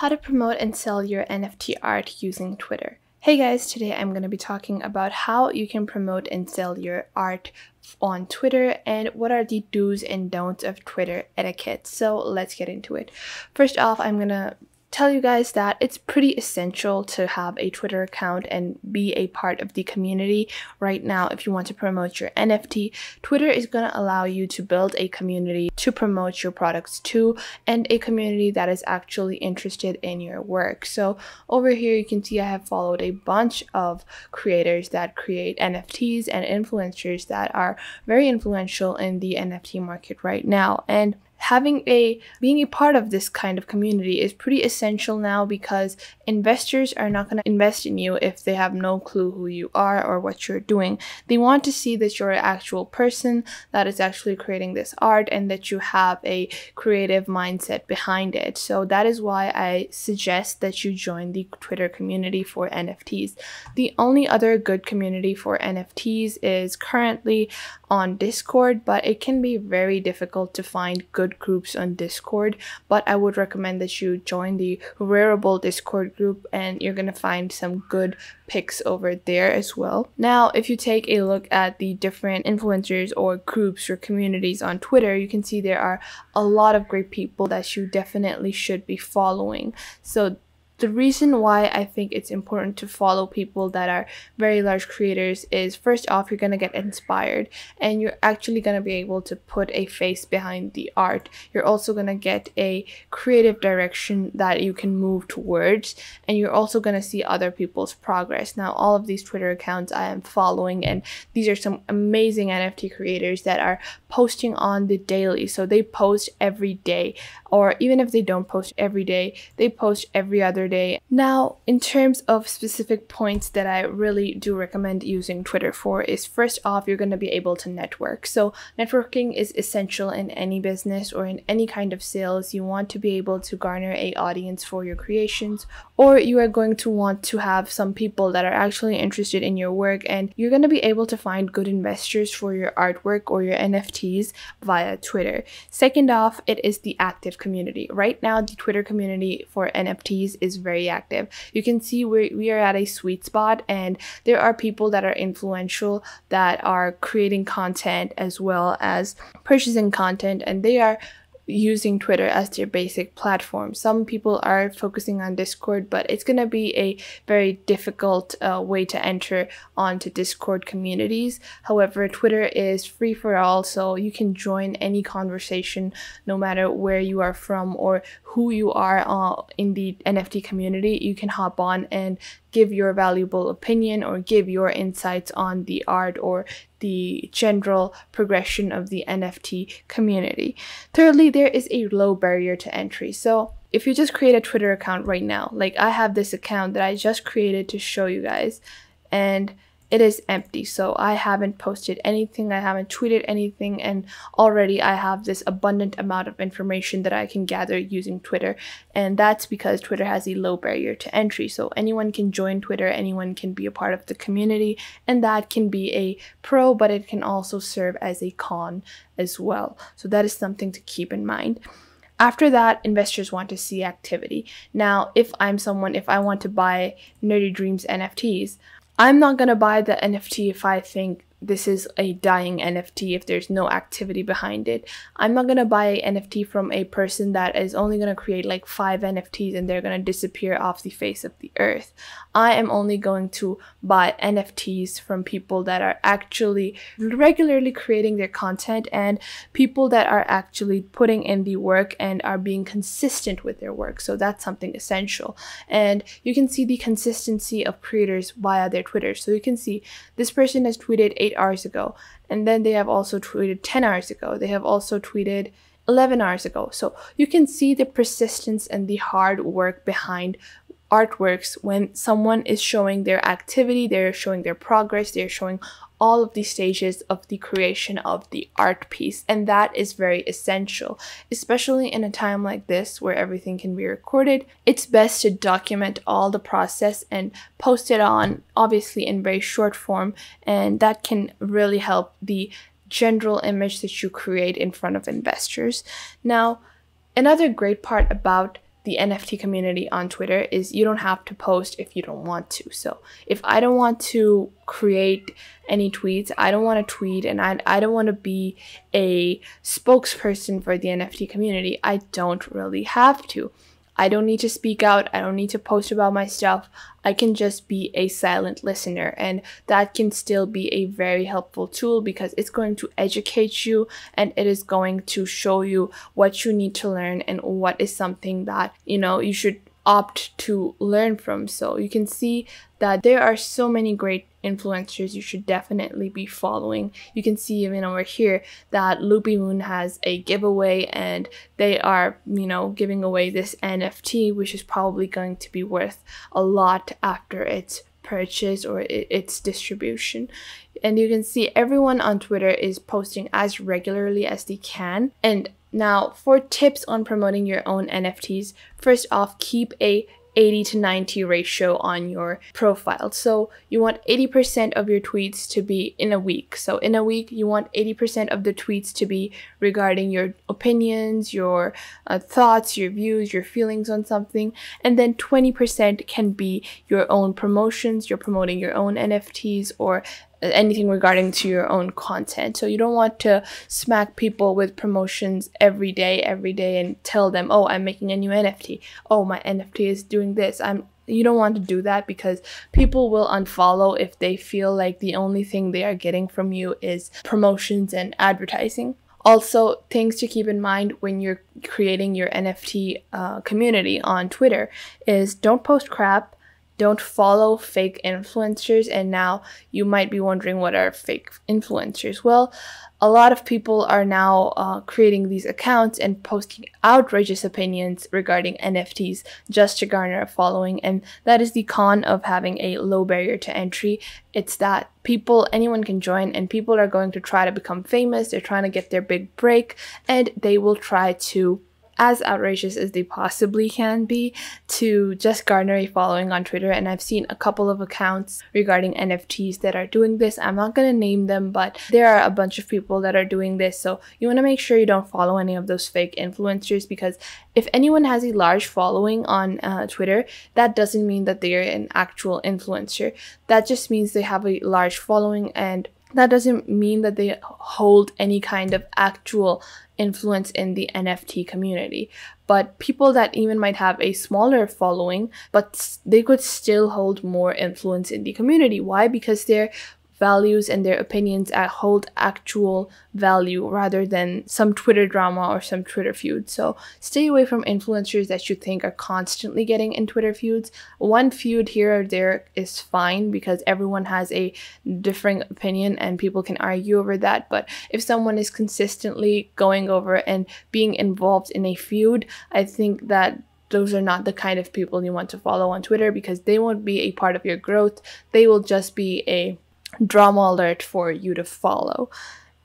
How to promote and sell your NFT art using Twitter. Hey guys, today I'm going to be talking about how you can promote and sell your art on Twitter and what are the do's and don'ts of Twitter etiquette. So let's get into it. First off, I'm going to tell you guys that it's pretty essential to have a Twitter account and be a part of the community. Right now, if you want to promote your NFT, Twitter is going to allow you to build a community to promote your products to and a community that is actually interested in your work. So over here, you can see I have followed a bunch of creators that create NFTs and influencers that are very influential in the NFT market right now. And having a being a part of this kind of community is pretty essential now because investors are not going to invest in you if they have no clue who you are or what you're doing. They want to see that you're an actual person that is actually creating this art and that you have a creative mindset behind it. So that is why I suggest that you join the Twitter community for NFTs. The only other good community for NFTs is currently on Discord, but it can be very difficult to find good groups on Discord. But I would recommend that you join the Rarible Discord group and you're gonna find some good picks over there as well. Now, if you take a look at the different influencers or groups or communities on Twitter, you can see there are a lot of great people that you definitely should be following. So the reason why I think it's important to follow people that are very large creators is first off, you're going to get inspired and you're actually going to be able to put a face behind the art. You're also going to get a creative direction that you can move towards, and you're also going to see other people's progress. Now, all of these Twitter accounts I am following, and these are some amazing NFT creators that are posting on the daily. So they post every day, or even if they don't post every day, they post every other Now, in terms of specific points that I really do recommend using Twitter for is first off, you're going to be able to network. So, networking is essential in any business or in any kind of sales. You want to be able to garner a audience for your creations, or you are going to want to have some people that are actually interested in your work and you're going to be able to find good investors for your artwork or your NFTs via Twitter. Second off, it is the active community. Right now, the Twitter community for NFTs is very active. You can see we we are at a sweet spot, and there are people that are influential that are creating content as well as purchasing content, and they are using Twitter as their basic platform. Some people are focusing on Discord, but it's going to be a very difficult uh, way to enter onto Discord communities. However, Twitter is free for all, so you can join any conversation no matter where you are from or who you are uh, in the NFT community. You can hop on and give your valuable opinion or give your insights on the art or the general progression of the NFT community. Thirdly, there is a low barrier to entry. So, if you just create a Twitter account right now, like I have this account that I just created to show you guys, and it is empty. So I haven't posted anything, I haven't tweeted anything, and already I have this abundant amount of information that I can gather using Twitter. And that's because Twitter has a low barrier to entry. So anyone can join Twitter, anyone can be a part of the community, and that can be a pro, but it can also serve as a con as well. So that is something to keep in mind. After that, investors want to see activity. Now, if I'm someone, if I want to buy Nerdy Dreams NFTs, I'm not gonna buy the NFT if I think this is a dying NFT if there's no activity behind it. I'm not gonna buy an NFT from a person that is only gonna create like five NFTs and they're gonna disappear off the face of the earth. I am only going to buy NFTs from people that are actually regularly creating their content and people that are actually putting in the work and are being consistent with their work. So that's something essential. And you can see the consistency of creators via their Twitter. So you can see this person has tweeted eight 8 hours ago. And then they have also tweeted 10 hours ago. They have also tweeted 11 hours ago. So you can see the persistence and the hard work behind artworks when someone is showing their activity, they're showing their progress, they're showing all of the stages of the creation of the art piece. And that is very essential, especially in a time like this where everything can be recorded. It's best to document all the process and post it on, obviously, in very short form. And that can really help the general image that you create in front of investors. Now, another great part about the NFT community on Twitter is you don't have to post if you don't want to. So if I don't want to create any tweets, I don't want to tweet and I, I don't want to be a spokesperson for the NFT community, I don't really have to. I don't need to speak out. I don't need to post about my stuff. I can just be a silent listener. And that can still be a very helpful tool because it's going to educate you and it is going to show you what you need to learn and what is something that, you know, you should opt to learn from. So you can see that there are so many great influencers you should definitely be following. You can see even over here that Loopy Moon has a giveaway and they are, you know, giving away this NFT, which is probably going to be worth a lot after its purchase or its distribution. And you can see everyone on Twitter is posting as regularly as they can. And now, for tips on promoting your own NFTs, first off, keep a 80 to 90 ratio on your profile. So you want 80% of your tweets to be in a week. So in a week, you want 80% of the tweets to be regarding your opinions, your uh, thoughts, your views, your feelings on something. And then 20% can be your own promotions. You're promoting your own NFTs or anything regarding to your own content. So you don't want to smack people with promotions every day, every day and tell them, "Oh, I'm making a new NFT. Oh, my NFT is doing this." I'm you don't want to do that because people will unfollow if they feel like the only thing they are getting from you is promotions and advertising. Also, things to keep in mind when you're creating your NFT uh, community on Twitter is don't post crap don't follow fake influencers. And now you might be wondering what are fake influencers? Well, a lot of people are now uh, creating these accounts and posting outrageous opinions regarding NFTs just to garner a following. And that is the con of having a low barrier to entry. It's that people, anyone can join, and people are going to try to become famous. They're trying to get their big break, and they will try to as outrageous as they possibly can be to just garner a following on Twitter. And I've seen a couple of accounts regarding NFTs that are doing this. I'm not going to name them, but there are a bunch of people that are doing this. So you want to make sure you don't follow any of those fake influencers because if anyone has a large following on uh, Twitter, that doesn't mean that they're an actual influencer. That just means they have a large following and that doesn't mean that they hold any kind of actual influence in the NFT community. But people that even might have a smaller following, but they could still hold more influence in the community. Why? Because they're values and their opinions at hold actual value rather than some Twitter drama or some Twitter feud. So stay away from influencers that you think are constantly getting in Twitter feuds. One feud here or there is fine because everyone has a differing opinion and people can argue over that. But if someone is consistently going over and being involved in a feud, I think that those are not the kind of people you want to follow on Twitter because they won't be a part of your growth. They will just be a drama alert for you to follow.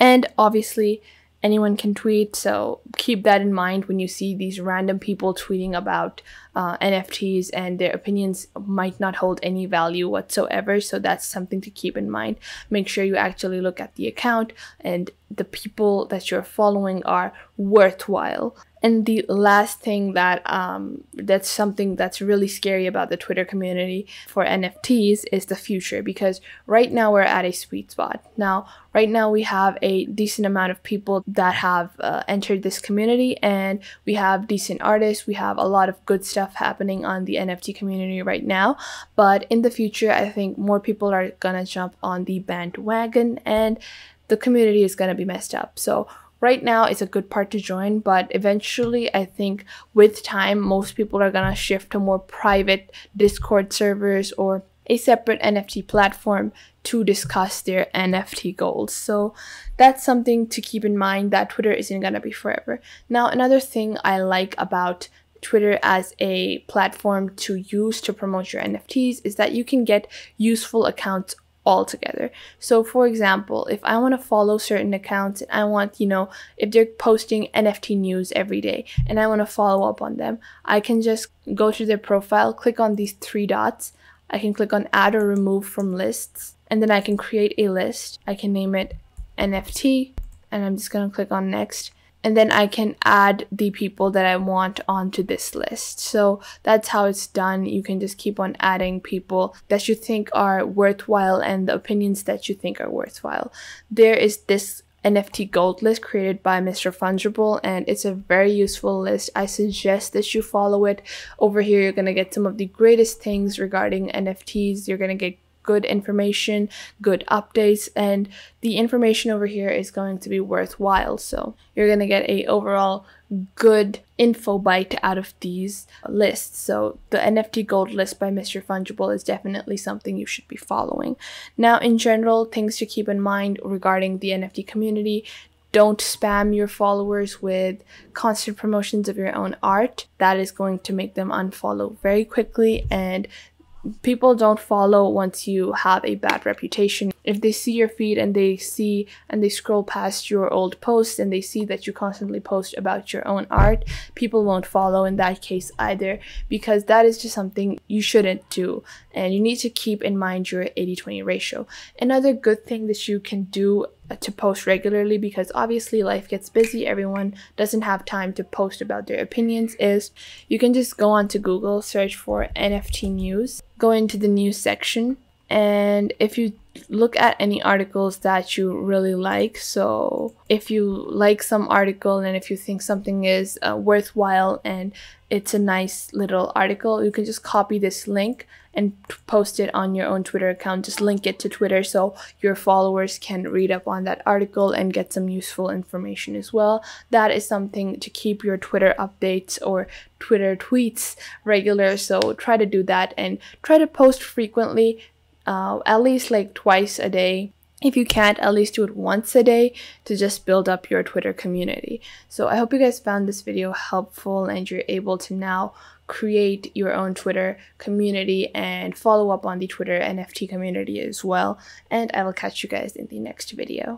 And obviously, anyone can tweet, so keep that in mind when you see these random people tweeting about uh, NFTs and their opinions might not hold any value whatsoever. So that's something to keep in mind. Make sure you actually look at the account and the people that you're following are worthwhile. And the last thing that um, that's something that's really scary about the Twitter community for NFTs is the future because right now we're at a sweet spot. Now, right now we have a decent amount of people that have uh, entered this community and we have decent artists, we have a lot of good stuff happening on the NFT community right now. But in the future, I think more people are gonna jump on the bandwagon and the community is gonna be messed up. So right now it's a good part to join but eventually i think with time most people are to shift to more private discord servers or a separate nft platform to discuss their nft goals. So that's something to keep in mind that twitter isn't going to be forever. Now another thing i like about Twitter as a platform to use to promote your NFTs is that you can get useful accounts altogether. So for example, if I want to follow certain accounts and I want, you know, if they're posting NFT news every day and I want to follow up on them, I can just go to their profile, click on these three dots. I can click on add or remove from lists and then I can create a list. I can name it NFT and I'm just going to click on next and then I can add the people that I want onto this list. So that's how it's done. You can just keep on adding people that you think are worthwhile and the opinions that you think are worthwhile. There is this NFT gold list created by Mr. Fungible, and it's a very useful list. I suggest that you follow it. Over here, you're going to get some of the greatest things regarding NFTs. You're going to get good information, good updates, and the information over here is going to be worthwhile. So you're going to get a overall good info bite out of these lists. So the NFT gold list by Mr. Fungible is definitely something you should be following. Now, in general, things to keep in mind regarding the NFT community. Don't spam your followers with constant promotions of your own art. That is going to make them unfollow very quickly and people don't follow once you have a bad reputation. If they see your feed and they see and they scroll past your old posts and they see that you constantly post about your own art, people won't follow in that case either because that is just something you shouldn't do and you need to keep in mind your 80-20 ratio. Another good thing that you can do to post regularly because obviously life gets busy. Everyone doesn't have time to post about their opinions. Is you can just go onto google search for nft news go into the news section and if you look at any articles that you really like so if you like some article and if you think something is uh, worthwhile and it's a nice little article you can just copy this link and post it on your own Twitter account. Just link it to Twitter so your followers can read up on that article and get some useful information as well. That is something to keep your Twitter updates or Twitter tweets regular. So try to do that and try to post frequently, uh, at least like twice a day if you can't, at least do it once a day to just build up your Twitter community. So I hope you guys found this video helpful and you're able to now create your own Twitter community and follow up on the Twitter NFT community as well. And I will catch you guys in the next video.